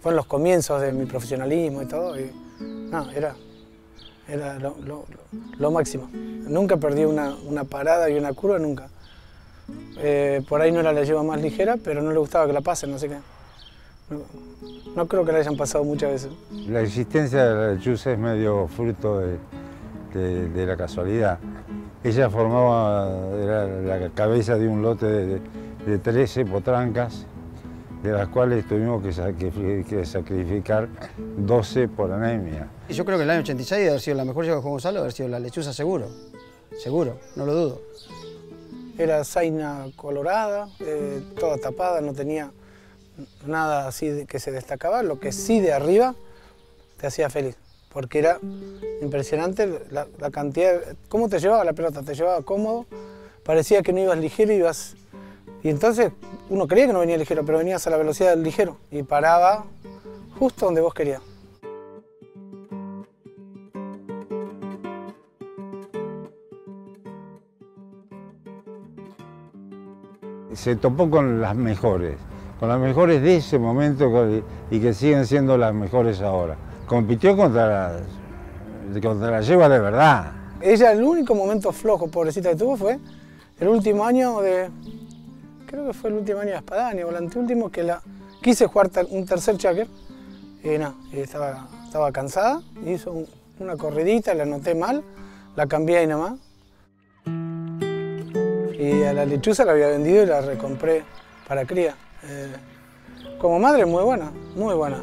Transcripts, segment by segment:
fue en los comienzos de mi profesionalismo y todo. Y, no, era, era lo, lo- lo máximo. Nunca perdí una, una parada y una curva, nunca. Eh, por ahí no era la lleva más ligera, pero no le gustaba que la pasen, no sé qué. No, no creo que la hayan pasado muchas veces. La existencia de la lechuza es medio fruto de, de- de la casualidad. Ella formaba, era la cabeza de un lote de, de 13 potrancas, de las cuales tuvimos que, sacri- que sacrificar 12 por anemia. Y Yo creo que el año 86 debe haber sido la mejor llegada de Juan Gonzalo, debe haber sido la lechuza seguro. Seguro, no lo dudo. Era zaina colorada, eh, toda tapada, no tenía nada así de- que se destacaba. Lo que sí de arriba te hacía feliz, porque era impresionante la, la cantidad, cómo te llevaba la pelota, te llevaba cómodo, parecía que no ibas ligero, ibas... Y entonces uno creía que no venía ligero, pero venías a la velocidad del ligero y paraba justo donde vos querías. Se topó con las mejores, con las mejores de ese momento y que siguen siendo las mejores ahora. Compitió contra las, contra la lleva de verdad. Ella, el único momento flojo, pobrecita, que tuvo fue el último año de. Creo que fue el último año de Espadania o el anteúltimo que la quise jugar un tercer checker y no, estaba, estaba cansada, hizo un- una corridita, la anoté mal, la cambié ahí nomás. Y a la lechuza la había vendido y la recompré para cría. Eh, como madre muy buena, muy buena.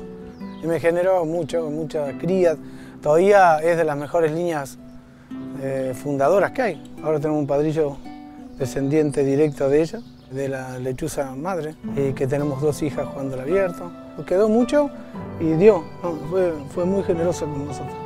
Y me generó mucho, mucha cría. Todavía es de las mejores líneas eh, fundadoras que hay. Ahora tenemos un padrillo descendiente directo de ella, de la lechuza madre, y que tenemos dos hijas jugando al abierto. Quedó mucho y dio, fue, fue muy generosa con nosotros.